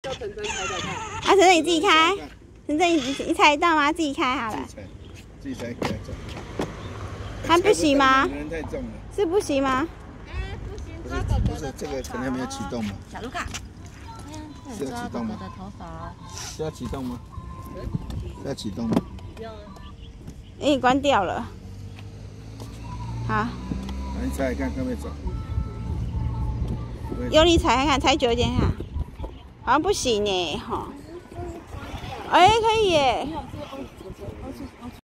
叫陈真猜猜看。啊，晨晨你自己开，晨晨你你你猜得到吗？自己开好了，自己才给他走。还不行吗人太重了。是不行吗？不是不是，这个可能没有启动嘛？小卢卡，是要启动吗？是要启动吗？是要启动吗？给你关掉了。好，来你猜看看没走？用力踩看看，踩久一点看，好像不行呢，哈。哎，可以耶。